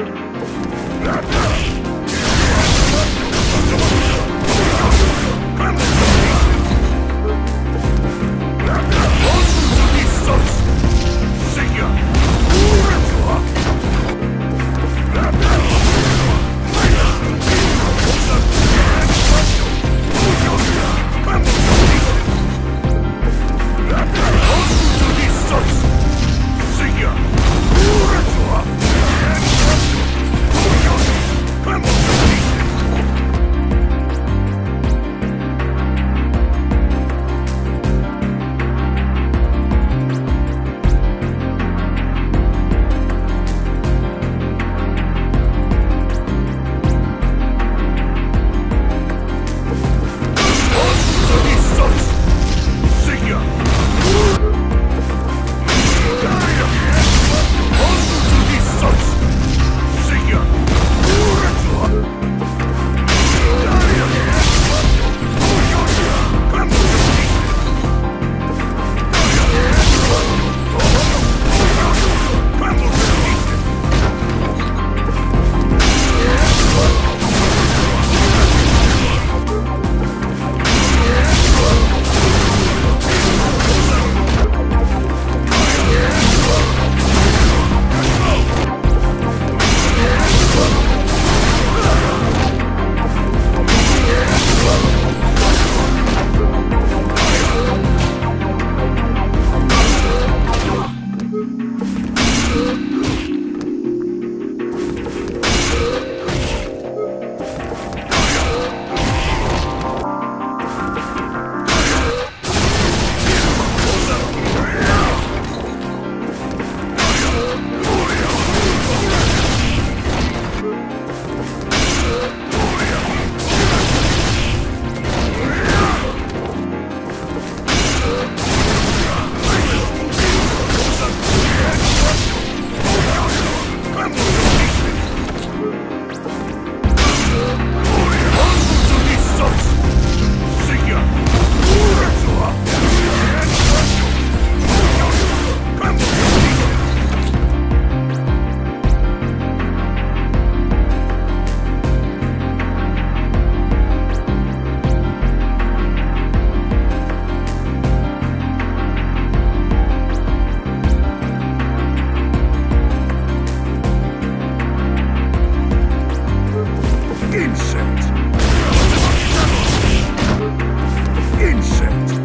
Let's insect.